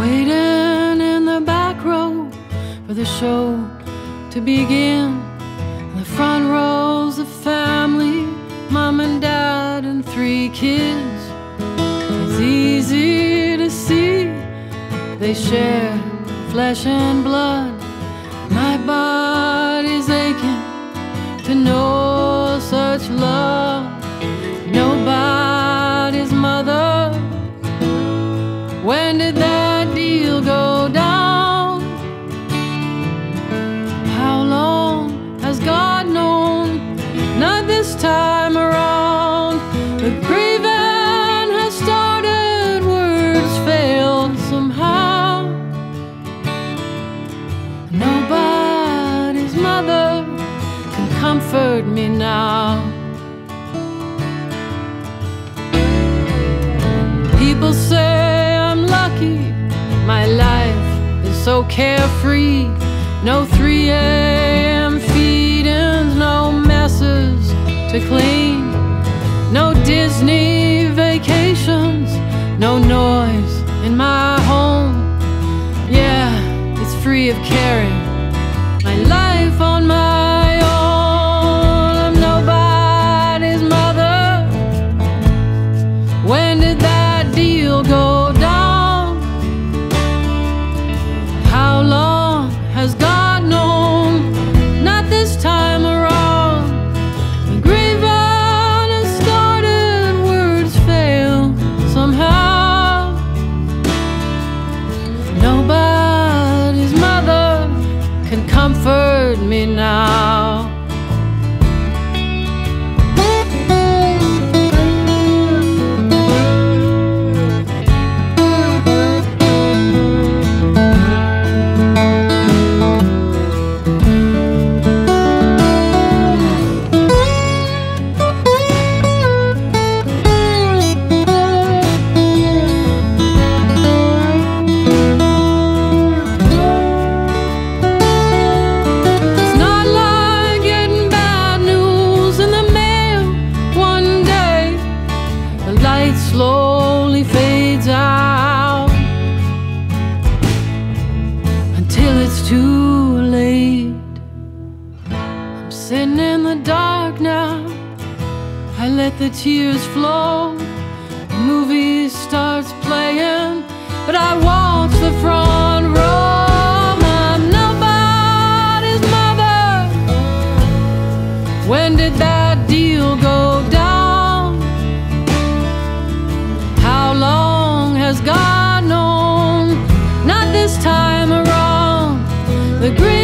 Waiting in the back row for the show to begin. In the front rows of family, mom and dad and three kids. It's easy to see they share flesh and blood. My body's aching to know such love. Nobody's mother. When did comfort me now. People say I'm lucky, my life is so carefree. No 3 a.m. feedings, no messes to clean, no Disney vacations, no noise in my home. Yeah, it's free of caring. When did that deal go down? How long has God known? Not this time around. The grieving has started, words fail somehow. Nobody's mother can comfort me now. The light slowly fades out until it's too late. I'm sitting in the dark now. I let the tears flow. the green